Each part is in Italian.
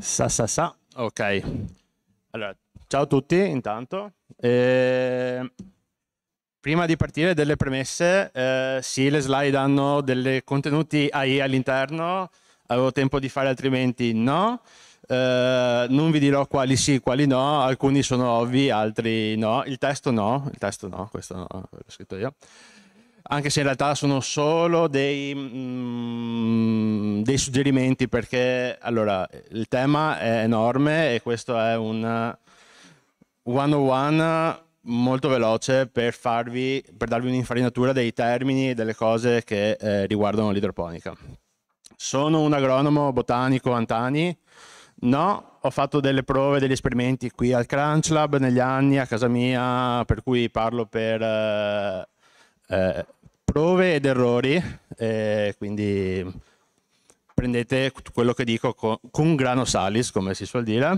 Sa sa sa, ok. Allora, ciao a tutti intanto. Eh, prima di partire delle premesse, eh, sì, le slide hanno dei contenuti AI all'interno, avevo tempo di fare altrimenti no. Eh, non vi dirò quali sì, quali no, alcuni sono ovvi, altri no. Il testo no, il testo no, questo no, l'ho scritto io anche se in realtà sono solo dei, mm, dei suggerimenti perché allora il tema è enorme e questo è un 101 molto veloce per, farvi, per darvi un'infarinatura dei termini e delle cose che eh, riguardano l'idroponica. Sono un agronomo botanico Antani? No, ho fatto delle prove, degli esperimenti qui al Crunch Lab negli anni a casa mia, per cui parlo per eh, eh, prove ed errori, eh, quindi prendete quello che dico con, con grano salis, come si suol dire,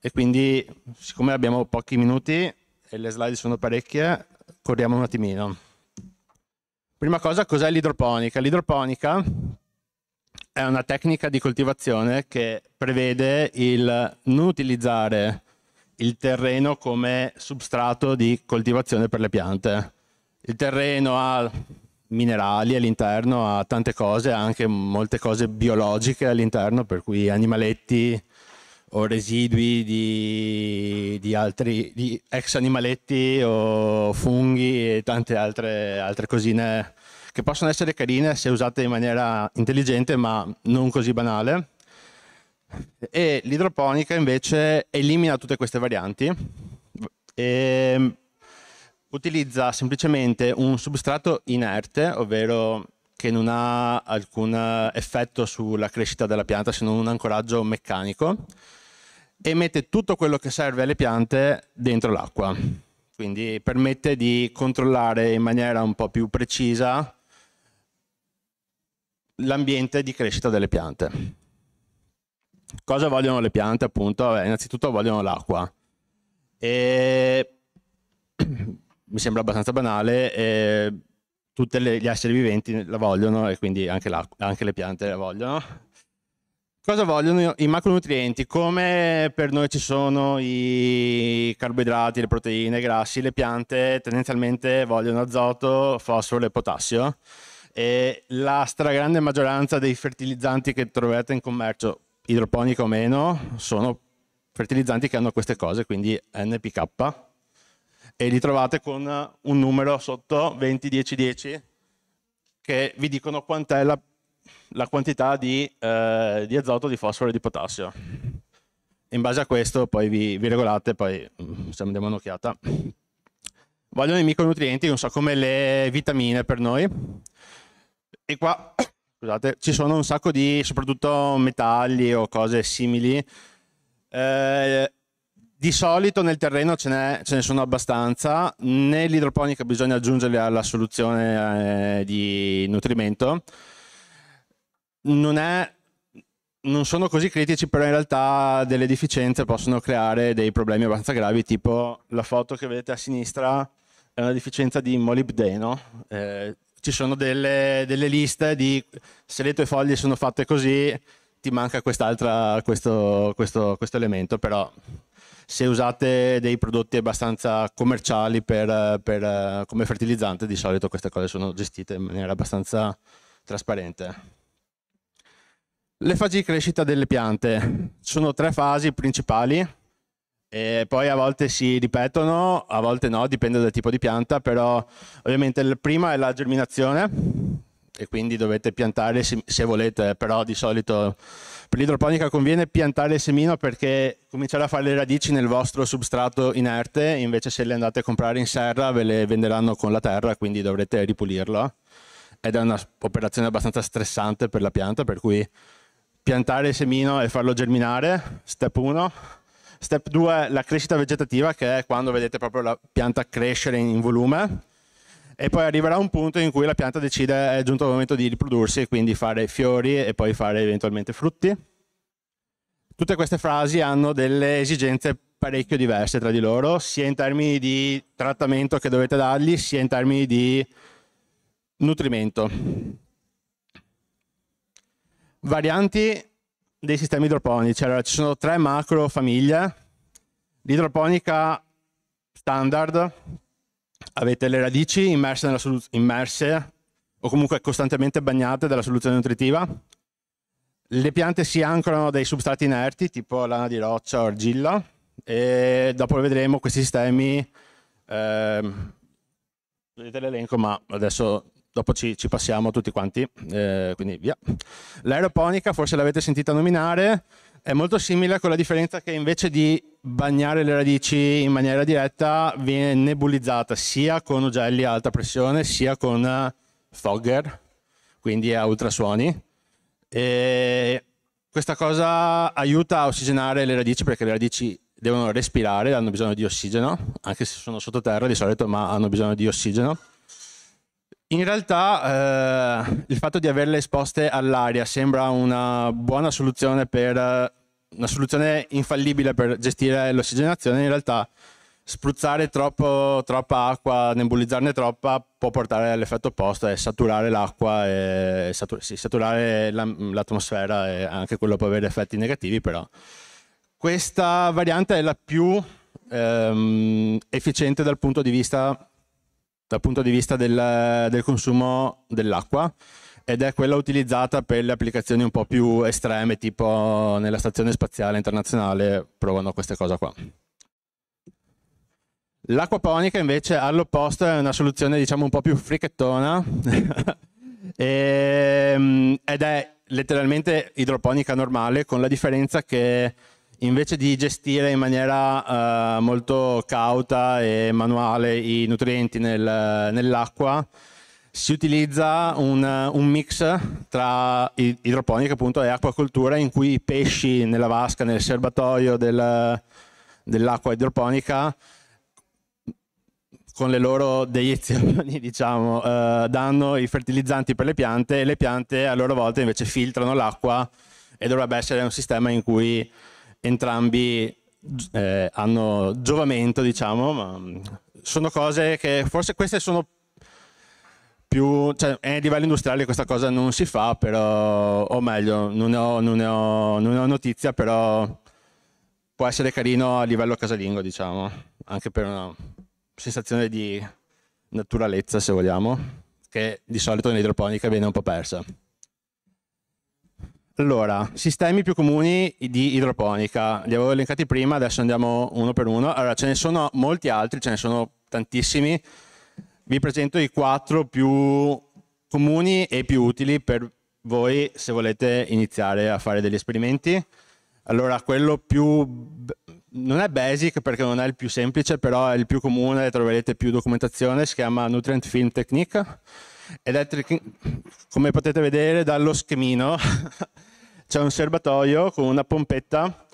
e quindi siccome abbiamo pochi minuti e le slide sono parecchie, corriamo un attimino. Prima cosa, cos'è l'idroponica? L'idroponica è una tecnica di coltivazione che prevede il non utilizzare il terreno come substrato di coltivazione per le piante. Il terreno ha minerali all'interno, ha tante cose, anche molte cose biologiche all'interno, per cui animaletti o residui di, di altri di ex animaletti o funghi e tante altre, altre cosine che possono essere carine se usate in maniera intelligente ma non così banale. E l'idroponica invece elimina tutte queste varianti e utilizza semplicemente un substrato inerte, ovvero che non ha alcun effetto sulla crescita della pianta se non un ancoraggio meccanico e mette tutto quello che serve alle piante dentro l'acqua. Quindi permette di controllare in maniera un po' più precisa l'ambiente di crescita delle piante. Cosa vogliono le piante? Appunto, Beh, innanzitutto vogliono l'acqua. E mi sembra abbastanza banale, eh, tutti gli esseri viventi la vogliono e quindi anche, anche le piante la vogliono. Cosa vogliono i macronutrienti? Come per noi ci sono i carboidrati, le proteine, i grassi, le piante tendenzialmente vogliono azoto, fosforo e potassio. E la stragrande maggioranza dei fertilizzanti che trovate in commercio, idroponica o meno, sono fertilizzanti che hanno queste cose, quindi NPK, e li trovate con un numero sotto 20, 10, 10 che vi dicono quant'è la, la quantità di, eh, di, azoto, di fosforo e di potassio. In base a questo poi vi, vi regolate, poi mm, se diamo un'occhiata. Vogliono i micronutrienti, non so, come le vitamine per noi. E qua, scusate, ci sono un sacco di, soprattutto metalli o cose simili. Eh, di solito nel terreno ce, ce, ne sono abbastanza, nell'idroponica bisogna aggiungerli alla soluzione eh, di nutrimento. Non, è, non, sono così critici, però in realtà delle deficienze possono creare dei problemi abbastanza gravi, tipo la foto che vedete a sinistra è una deficienza di molibdeno. Eh, ci sono delle, delle, liste di se le tue foglie sono fatte così, ti manca questo, questo, questo elemento, però se usate dei prodotti abbastanza commerciali per, per, come fertilizzante, di solito queste cose sono gestite in maniera abbastanza trasparente. Le fasi di crescita delle piante sono tre fasi principali e poi a volte si ripetono, a volte no, dipende dal tipo di pianta, però ovviamente la prima è la germinazione e quindi dovete piantare se volete, però di solito per l'idroponica conviene piantare il semino perché comincerà a fare le radici nel vostro substrato inerte, invece se le andate a comprare in serra ve le venderanno con la terra, quindi dovrete ripulirlo. Ed è un'operazione abbastanza stressante per la pianta, per cui piantare il semino e farlo germinare, step 1. Step 2 la crescita vegetativa, che è quando vedete proprio la pianta crescere in volume e poi arriverà un punto in cui la pianta decide è giunto il momento di riprodursi e quindi fare fiori e poi fare eventualmente frutti. Tutte queste frasi hanno delle esigenze parecchio diverse tra di loro, sia in termini di trattamento che dovete dargli, sia in termini di nutrimento. Varianti dei sistemi idroponici. Allora, ci sono tre macro famiglie. L'idroponica standard, avete le radici immerse, immerse o comunque costantemente bagnate dalla soluzione nutritiva. Le piante si ancorano dai substrati inerti, tipo lana di roccia o argilla, e dopo vedremo questi sistemi, eh, vedete l'elenco, ma adesso dopo ci, ci passiamo tutti quanti, eh, quindi via. L'aeroponica, forse l'avete sentita nominare, è molto simile con la differenza che invece di bagnare le radici in maniera diretta viene nebulizzata sia con ugelli a alta pressione sia con fogger, quindi a ultrasuoni. E questa cosa aiuta a ossigenare le radici perché le radici devono respirare, hanno bisogno di ossigeno, anche se sono sottoterra di solito, ma hanno bisogno di ossigeno. In realtà eh, il fatto di averle esposte all'aria sembra una buona soluzione per una soluzione infallibile per gestire l'ossigenazione, in realtà spruzzare troppo, troppa acqua, nebulizzarne troppa può portare all'effetto opposto e saturare l'acqua e satur sì, saturare l'atmosfera e anche quello può avere effetti negativi però. Questa variante è la più ehm, efficiente dal punto di vista dal punto di vista del, del consumo dell'acqua ed è quella utilizzata per le applicazioni un po' più estreme, tipo nella Stazione Spaziale Internazionale provano queste cose qua. L'acquaponica invece all'opposto è una soluzione diciamo un po' più fricchettona e, ehm, ed è letteralmente idroponica normale con la differenza che invece di gestire in maniera uh, molto cauta e manuale i nutrienti nel, nell'acqua, si utilizza un, un, mix tra idroponica appunto, e acquacoltura in cui i pesci nella vasca, nel serbatoio del, dell'acqua idroponica con le loro deiezioni diciamo, uh, danno i fertilizzanti per le piante e le piante a loro volta invece filtrano l'acqua e dovrebbe essere un sistema in cui entrambi eh, hanno giovamento, diciamo, ma sono cose che forse queste sono più, cioè, a livello industriale questa cosa non si fa, però, o meglio, non ne ho, non ne ho, non ne ho notizia, però può essere carino a livello casalingo, diciamo, anche per una sensazione di naturalezza, se vogliamo, che di solito nell'idroponica viene un po' persa. Allora, sistemi più comuni di idroponica, li avevo elencati prima, adesso andiamo uno per uno. Allora, ce ne sono molti altri, ce ne sono tantissimi. Vi presento i quattro più comuni e più utili per voi se volete iniziare a fare degli esperimenti. Allora, quello più non è basic perché non è il più semplice, però è il più comune, troverete più documentazione, si chiama Nutrient Film Technique ed è come potete vedere dallo schemino c'è un serbatoio con una pompetta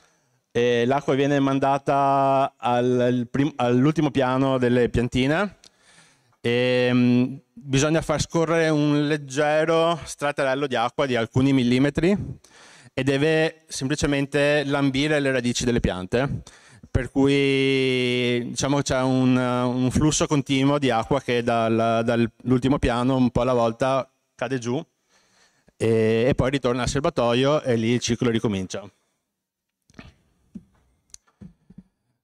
e l'acqua viene mandata al, all'ultimo piano delle piantine. E um, bisogna far scorrere un leggero stratarello di acqua di alcuni millimetri e deve semplicemente lambire le radici delle piante. Per cui diciamo c'è un, un, flusso continuo di acqua che dal, dall'ultimo piano un po' alla volta cade giù e, e poi ritorna al serbatoio e lì il ciclo ricomincia.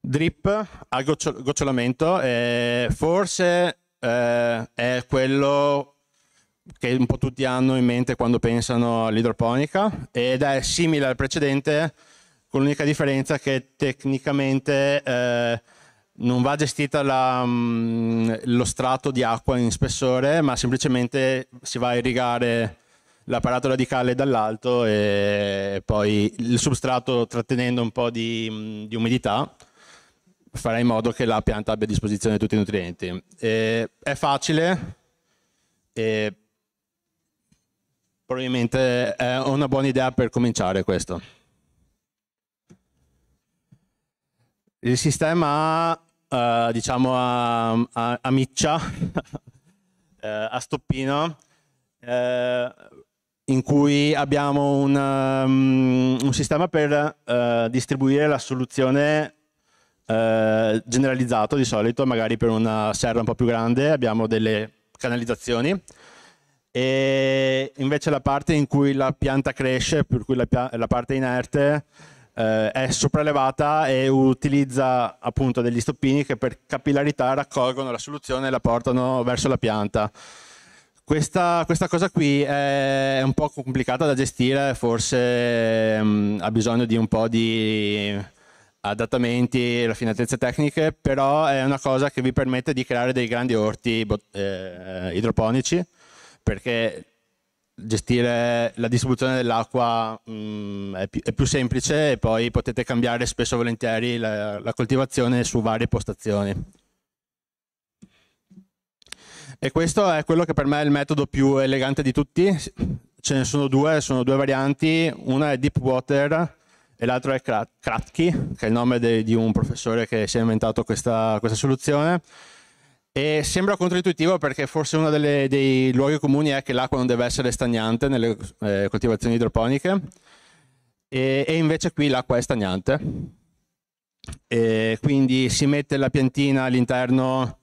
Drip al gocciolamento eh, forse eh, è quello che un po' tutti hanno in mente quando pensano all'idroponica ed è simile al precedente con l'unica differenza che tecnicamente eh, non va gestita la, mm, lo strato di acqua in spessore ma semplicemente si va a irrigare l'apparato radicale dall'alto e poi il substrato trattenendo un po' di, di umidità farà in modo che la pianta abbia a disposizione tutti i nutrienti. E è facile e probabilmente è una buona idea per cominciare questo. Il sistema uh, diciamo a, a, a miccia, uh, a stoppino, uh, in cui abbiamo un, um, un sistema per uh, distribuire la soluzione uh, generalizzato di solito, magari per una serra un po' più grande abbiamo delle canalizzazioni e invece la parte in cui la pianta cresce, per cui la, la parte inerte, eh, è sopraelevata e utilizza appunto degli stoppini che per capillarità raccolgono la soluzione e la portano verso la pianta. Questa, questa, cosa qui è un po' complicata da gestire, forse mh, mm, ha bisogno di un po' di adattamenti raffinatezze tecniche, però è una cosa che vi permette di creare dei grandi orti eh, idroponici, perché gestire la distribuzione dell'acqua mm, è, è, più semplice e poi potete cambiare spesso e volentieri la, la coltivazione su varie postazioni. E questo è quello che per me è il metodo più elegante di tutti. Ce ne sono due, sono due varianti. Una è Deep Water e l'altro è Kratky, che è il nome de, di un professore che si è inventato questa, questa soluzione. E sembra controintuitivo perché forse uno delle, dei luoghi comuni è che l'acqua non deve essere stagnante nelle eh, coltivazioni idroponiche e, e invece qui l'acqua è stagnante. E quindi si mette la piantina all'interno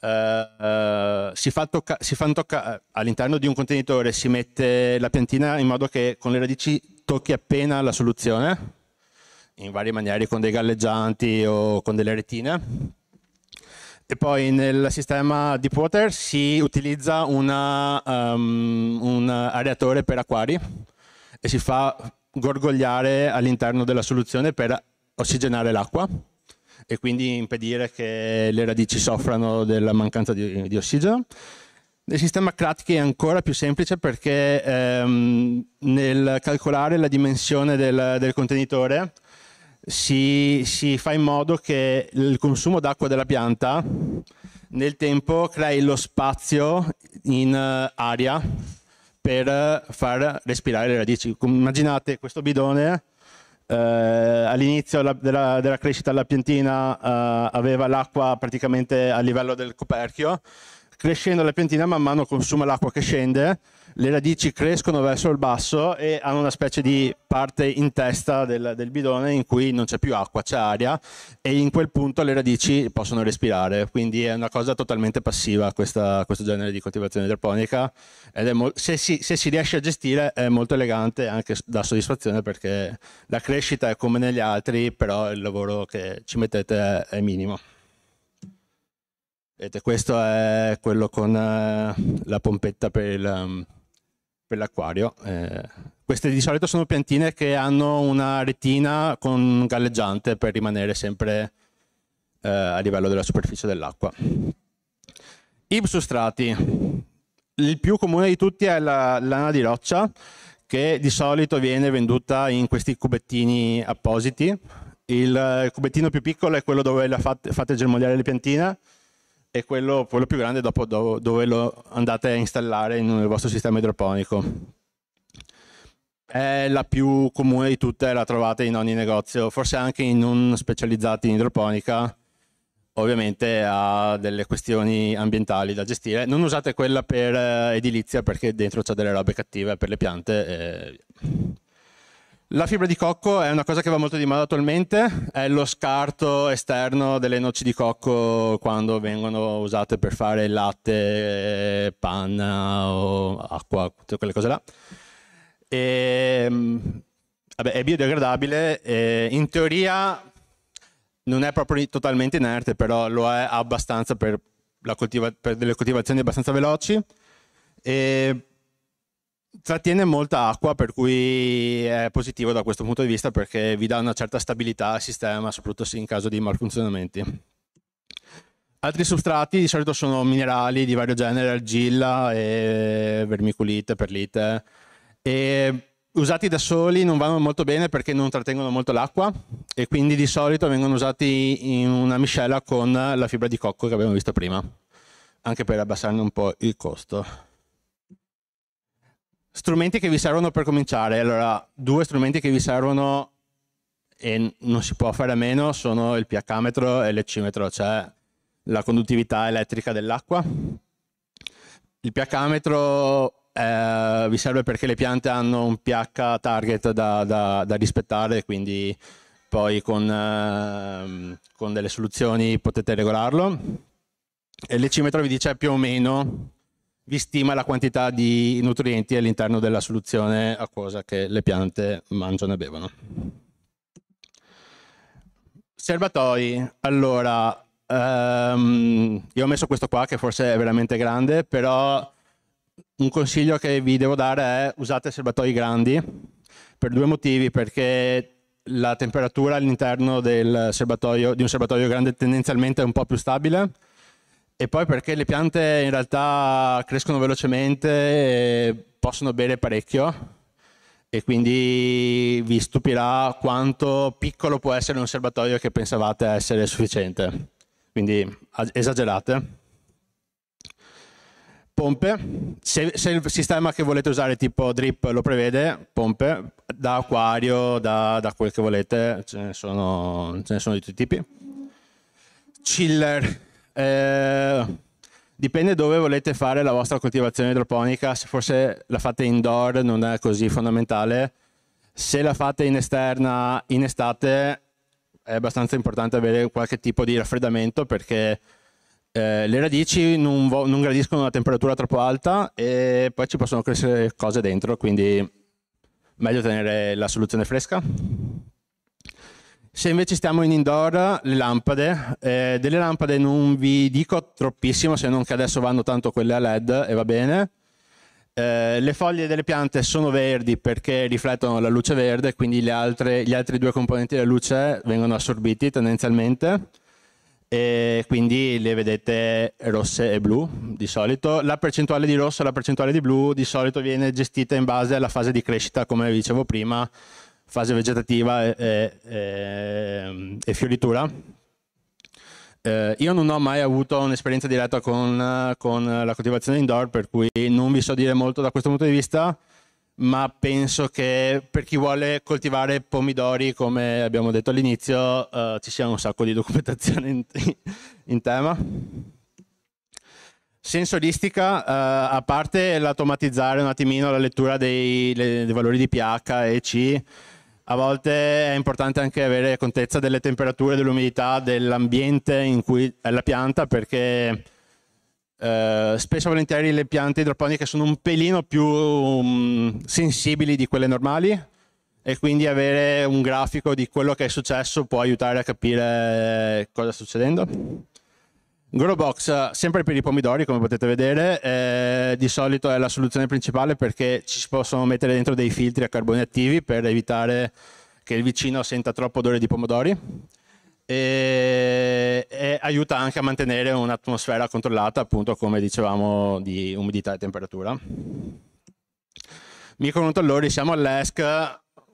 Uh, si fa, tocca, si tocca, all'interno di un contenitore si mette la piantina in modo che con le radici tocchi appena la soluzione in varie maniere con dei galleggianti o con delle retine. E poi nel sistema Deepwater si utilizza una, um, un areatore per acquari e si fa gorgogliare all'interno della soluzione per ossigenare l'acqua e quindi impedire che le radici soffrano della mancanza di, di ossigeno. Nel sistema Kratky è ancora più semplice perché ehm, nel calcolare la dimensione del, del contenitore si, si, fa in modo che il consumo d'acqua della pianta nel tempo crei lo spazio in uh, aria per far respirare le radici. Immaginate questo bidone eh, all'inizio della, della, crescita della piantina eh, aveva l'acqua praticamente a livello del coperchio, crescendo la piantina man mano consuma l'acqua che scende, le radici crescono verso il basso e hanno una specie di parte in testa del, del bidone in cui non c'è più acqua, c'è aria e in quel punto le radici possono respirare, quindi è una cosa totalmente passiva questa, questo genere di coltivazione idroponica ed se si, se si riesce a gestire è molto elegante anche dà soddisfazione perché la crescita è come negli altri, però il lavoro che ci mettete è, è minimo. Vedete, questo è quello con eh, la pompetta per il per l'acquario. Eh, queste di solito sono piantine che hanno una retina con galleggiante per rimanere sempre eh, a livello della superficie dell'acqua. I substrati. Il più comune di tutti è la lana di roccia, che di solito viene venduta in questi cubettini appositi. Il cubettino più piccolo è quello dove fate, fate germogliare le piantine, e quello, quello più grande dopo dove lo andate a installare nel vostro sistema idroponico. È la più comune di tutte, la trovate in ogni negozio, forse anche in non specializzati in idroponica, ovviamente ha delle questioni ambientali da gestire. Non usate quella per eh, edilizia perché dentro c'è delle robe cattive per le piante. E... La fibra di cocco è una cosa che va molto di moda attualmente, è lo scarto esterno delle noci di cocco quando vengono usate per fare latte, panna o acqua, tutte quelle cose là. E, ehm, vabbè, è biodegradabile, in teoria non è proprio totalmente inerte, però lo è abbastanza per, per delle coltivazioni abbastanza veloci. E trattiene molta acqua, per cui è positivo da questo punto di vista perché vi dà una certa stabilità al sistema, soprattutto in caso di malfunzionamenti. Altri substrati di solito sono minerali di vario genere, argilla, e vermiculite, perlite. E usati da soli non vanno molto bene perché non trattengono molto l'acqua e quindi di solito vengono usati in una miscela con la fibra di cocco che abbiamo visto prima, anche per abbassarne un po' il costo. Strumenti che vi servono per cominciare. Allora, due strumenti che vi servono e non si può fare a meno sono il pH-metro e l'ecimetro, cioè la conduttività elettrica dell'acqua. Il pH-metro eh, vi serve perché le piante hanno un pH target da, da, da rispettare, quindi poi con, eh, con, delle soluzioni potete regolarlo. E l'ecimetro vi dice più o meno vi stima la quantità di nutrienti all'interno della soluzione acquosa che le piante mangiano e bevono. Serbatoi, allora, um, io ho messo questo qua che forse è veramente grande, però un consiglio che vi devo dare è usate serbatoi grandi per due motivi, perché la temperatura all'interno di un serbatoio grande tendenzialmente è un po' più stabile e poi perché le piante in realtà crescono velocemente e possono bere parecchio. E quindi vi stupirà quanto piccolo può essere un serbatoio che pensavate essere sufficiente. Quindi esagerate. Pompe, se, se, il sistema che volete usare tipo drip lo prevede, pompe, da acquario, da, da quel che volete, ce ne, sono, ce ne sono di tutti i tipi. Chiller, eh, dipende dove volete fare la vostra coltivazione idroponica, se forse la fate indoor non è così fondamentale, se la fate in esterna in estate è abbastanza importante avere qualche tipo di raffreddamento perché eh, le radici non, non, gradiscono una temperatura troppo alta e poi ci possono crescere cose dentro, quindi meglio tenere la soluzione fresca. Se invece stiamo in indoor, le lampade, eh, delle lampade non vi dico troppissimo, se non che adesso vanno tanto quelle a LED e va bene. Eh, le foglie delle piante sono verdi perché riflettono la luce verde, quindi altre, gli altri due componenti della luce vengono assorbiti tendenzialmente e quindi le vedete rosse e blu di solito. La percentuale di rosso e la percentuale di blu di solito viene gestita in base alla fase di crescita, come vi dicevo prima, fase vegetativa e, e, e fioritura. Eh, io non ho mai avuto un'esperienza diretta con, con la coltivazione indoor, per cui non vi so dire molto da questo punto di vista ma penso che per chi vuole coltivare pomidori, come abbiamo detto all'inizio, uh, ci sia un sacco di documentazione in, in tema. Sensoristica, uh, a parte l'automatizzare un attimino la lettura dei, dei valori di pH e C, a volte è importante anche avere contezza delle temperature, dell'umidità, dell'ambiente in cui è la pianta, perché Uh, spesso e volentieri le piante idroponiche sono un pelino più um, sensibili di quelle normali e quindi avere un grafico di quello che è successo può aiutare a capire cosa sta succedendo. Grow box, sempre per i pomidori come potete vedere, eh, di solito è la soluzione principale perché ci si possono mettere dentro dei filtri a carboni attivi per evitare che il vicino senta troppo odore di pomodori e, e, aiuta anche a mantenere un'atmosfera controllata, appunto come dicevamo, di umidità e temperatura. Microcontrollori, siamo all'ESC,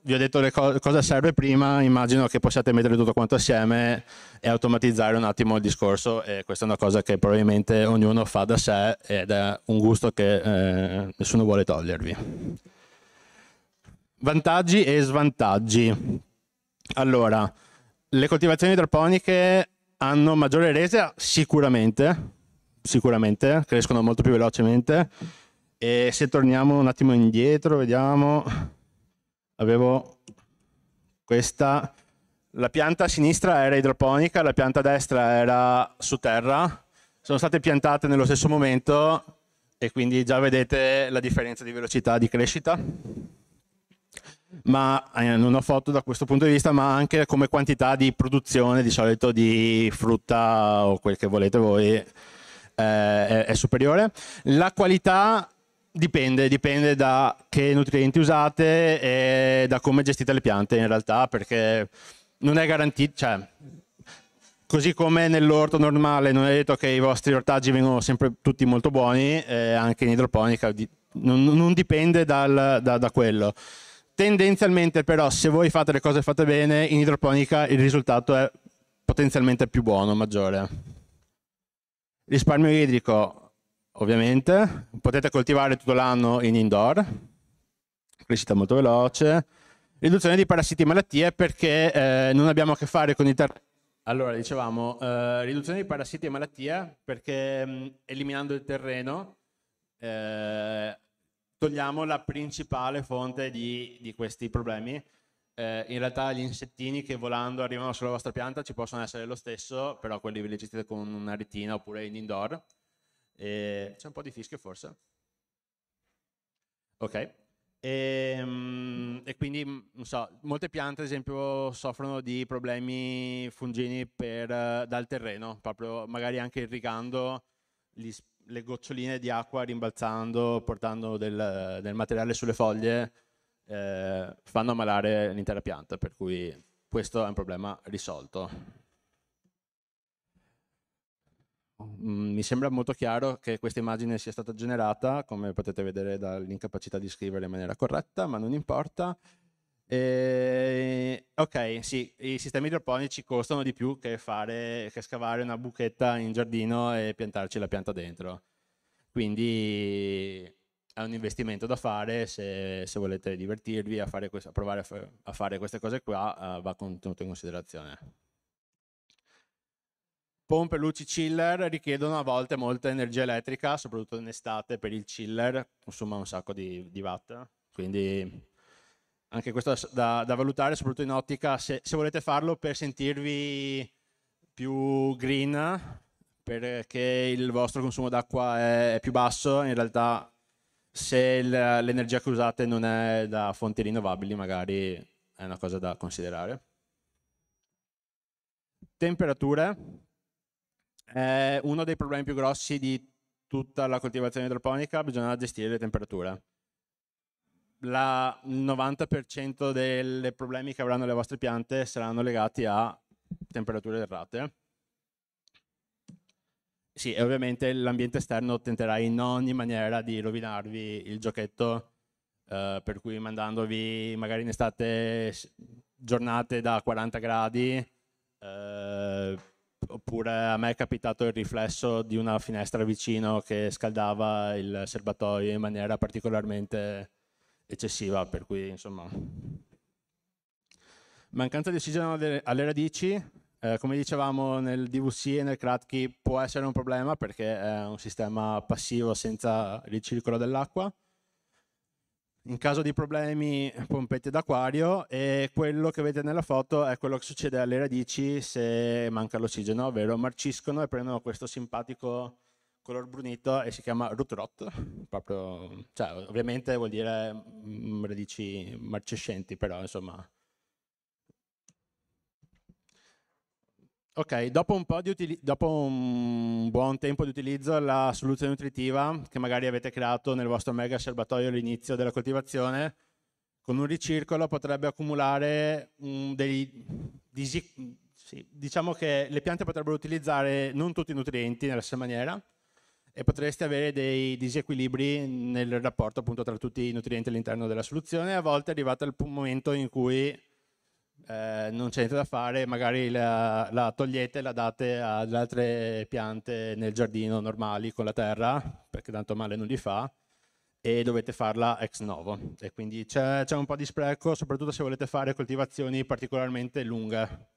vi ho detto co cosa serve prima, immagino che possiate mettere tutto quanto assieme e automatizzare un attimo il discorso e questa è una cosa che probabilmente ognuno fa da sé ed è un gusto che eh, nessuno vuole togliervi. Vantaggi e svantaggi. Allora, le coltivazioni idroponiche hanno maggiore resa? Sicuramente, sicuramente, crescono molto più velocemente. E se torniamo un attimo indietro, vediamo, avevo questa, la pianta a sinistra era idroponica, la pianta a destra era su terra, sono state piantate nello stesso momento e quindi già vedete la differenza di velocità di crescita ma eh, non ho foto da questo punto di vista, ma anche come quantità di produzione di solito di frutta o quel che volete voi eh, è, è, superiore. La qualità dipende, dipende da che nutrienti usate e da come gestite le piante in realtà, perché non è garantito, cioè, così come nell'orto normale non è detto che i vostri ortaggi vengono sempre tutti molto buoni, eh, anche in idroponica non, non dipende dal, da, da quello. Tendenzialmente però se voi fate le cose fatte bene in idroponica il risultato è potenzialmente più buono, maggiore. Risparmio idrico, ovviamente, potete coltivare tutto l'anno in indoor, crescita molto veloce, riduzione di parassiti e malattie perché eh, non abbiamo a che fare con i terreni. Allora, dicevamo, eh, riduzione di parassiti e malattie perché mh, eliminando il terreno eh, togliamo la principale fonte di, di questi problemi. Eh, in realtà gli insettini che volando arrivano sulla vostra pianta ci possono essere lo stesso, però quelli ve li gestite con una retina oppure in indoor. E... C'è un po' di fischio forse? Ok. E, ehm, e, quindi, non so, molte piante, ad esempio, soffrono di problemi fungini per, dal terreno, proprio magari anche irrigando gli, le goccioline di acqua, rimbalzando, portando del, del materiale sulle foglie, eh, fanno ammalare l'intera pianta, per cui questo è un problema risolto. Mm, mi sembra molto chiaro che questa immagine sia stata generata, come potete vedere dall'incapacità di scrivere in maniera corretta, ma non importa. E, ok, sì, i sistemi idroponici costano di più che, fare, che scavare una buchetta in giardino e piantarci la pianta dentro. Quindi è un investimento da fare, se, se volete divertirvi a, fare questo, a provare a, fare queste cose qua, uh, va tenuto in considerazione pompe, luci, chiller richiedono a volte molta energia elettrica, soprattutto in estate per il chiller, consuma un sacco di, di watt, quindi anche questo da, da, valutare, soprattutto in ottica, se, se, volete farlo per sentirvi più green, perché il vostro consumo d'acqua è, è più basso, in realtà se l'energia che usate non è da fonti rinnovabili magari è una cosa da considerare. Temperature, è uno dei problemi più grossi di tutta la coltivazione idroponica, bisogna gestire le temperature. Il 90% dei problemi che avranno le vostre piante saranno legati a temperature errate. Sì, e ovviamente l'ambiente esterno tenterà in ogni maniera di rovinarvi il giochetto, eh, per cui mandandovi magari in estate giornate da 40 gradi, eh, oppure a me è capitato il riflesso di una finestra vicino che scaldava il serbatoio in maniera particolarmente eccessiva, per cui insomma... Mancanza di ossigeno alle radici, eh, come dicevamo nel DVC e nel Kratky può essere un problema perché è un sistema passivo senza ricircolo dell'acqua in caso di problemi pompette d'acquario e quello che vedete nella foto è quello che succede alle radici se manca l'ossigeno, ovvero marciscono e prendono questo simpatico color brunito e si chiama root rot, proprio, cioè, ovviamente vuol dire mm, radici marcescenti, però insomma Ok, dopo un, dopo un, buon tempo di utilizzo, la soluzione nutritiva che magari avete creato nel vostro mega serbatoio all'inizio della coltivazione, con un ricircolo potrebbe accumulare um, dei sì, diciamo che le piante potrebbero utilizzare non tutti i nutrienti nella stessa maniera e potreste avere dei disequilibri nel rapporto appunto tra tutti i nutrienti all'interno della soluzione. A volte è arrivato il momento in cui eh, non c'è niente da fare, magari la, la togliete e la date ad altre piante nel giardino normali con la terra, perché tanto male non li fa, e dovete farla ex novo. E quindi c'è, un po' di spreco, soprattutto se volete fare coltivazioni particolarmente lunghe,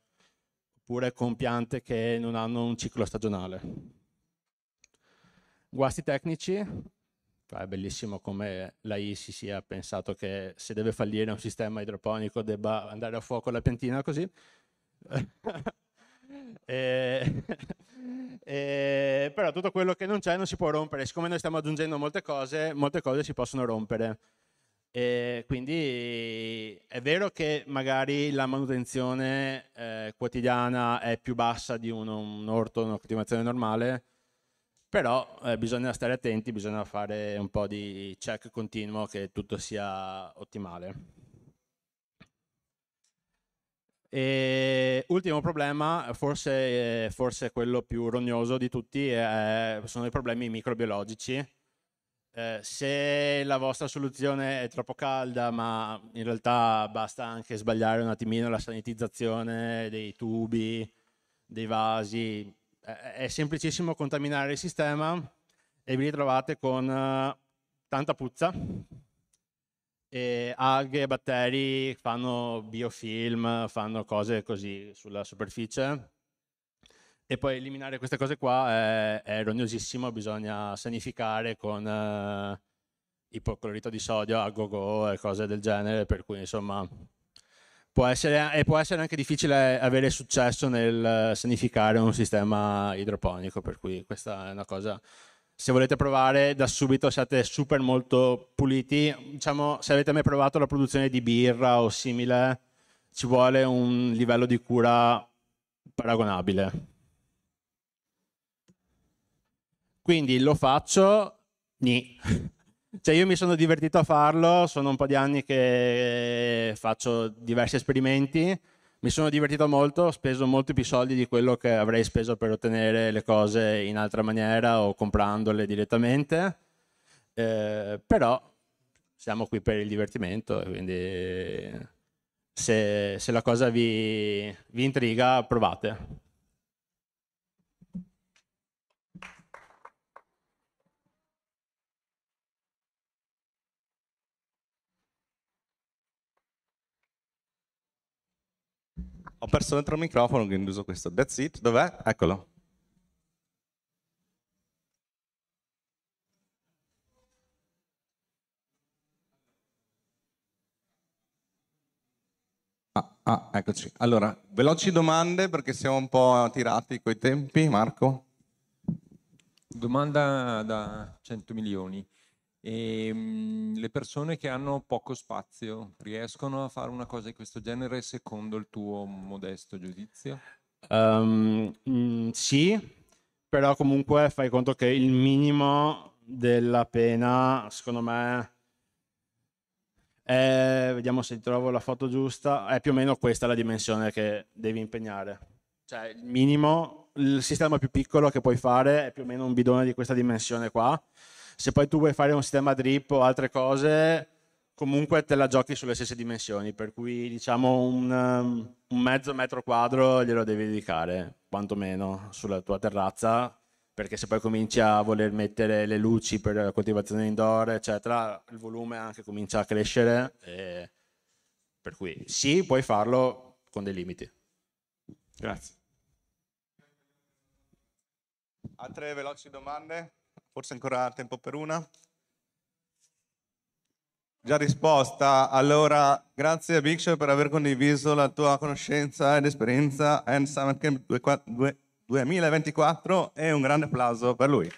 oppure con piante che non hanno un ciclo stagionale. Guasti tecnici, è bellissimo come la ISI sia pensato che se deve fallire un sistema idroponico debba andare a fuoco la piantina così. e, e, però tutto quello che non c'è non si può rompere. Siccome noi stiamo aggiungendo molte cose, molte cose si possono rompere. E quindi è vero che magari la manutenzione eh, quotidiana è più bassa di un, un orto, una coltivazione normale, però eh, bisogna stare attenti, bisogna fare un po' di check continuo che tutto sia ottimale. E ultimo problema, forse, forse, quello più rognoso di tutti, è, sono i problemi microbiologici. Eh, se la vostra soluzione è troppo calda, ma in realtà basta anche sbagliare un attimino la sanitizzazione dei tubi, dei vasi, è semplicissimo contaminare il sistema e vi ritrovate con uh, tanta puzza. E alghe e batteri fanno biofilm, fanno cose così sulla superficie. E poi eliminare queste cose qua è, è rognosissimo, bisogna sanificare con uh, ipoclorito di sodio a go-go e cose del genere, per cui insomma Può essere, e può essere anche difficile avere successo nel sanificare un sistema idroponico, per cui questa è una cosa se volete provare da subito siate super molto puliti. Diciamo, se avete mai provato la produzione di birra o simile, ci vuole un livello di cura paragonabile. Quindi lo faccio, ni. Cioè io mi sono divertito a farlo, sono un po' di anni che faccio diversi esperimenti, mi sono divertito molto, ho speso molti più soldi di quello che avrei speso per ottenere le cose in altra maniera o comprandole direttamente, eh, però siamo qui per il divertimento, quindi se, se la cosa vi, vi intriga provate. Ho perso dentro il microfono, quindi uso questo. That's it. Dov'è? Eccolo. Ah, ah, eccoci. Allora, veloci domande perché siamo un po' tirati coi tempi. Marco? Domanda da 100 milioni. E, ehm, le persone che hanno poco spazio riescono a fare una cosa di questo genere secondo il tuo modesto giudizio? Um, sì, però comunque fai conto che il minimo della pena, secondo me, è, vediamo se trovo la foto giusta, è più o meno questa la dimensione che devi impegnare. Cioè il minimo, il sistema più piccolo che puoi fare è più o meno un bidone di questa dimensione qua se poi tu vuoi fare un sistema drip o altre cose, comunque te la giochi sulle stesse dimensioni, per cui diciamo un, um, un mezzo metro quadro glielo devi dedicare, quantomeno, sulla tua terrazza, perché se poi cominci a voler mettere le luci per la coltivazione indoor, eccetera, il volume anche comincia a crescere, per cui sì, puoi farlo con dei limiti. Grazie. Altre veloci domande? Forse ancora tempo per una? Già risposta. Allora, grazie a Show per aver condiviso la tua conoscenza ed esperienza a Summer Camp 2024 e un grande applauso per lui.